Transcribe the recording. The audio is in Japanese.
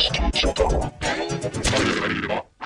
してしまったのかな。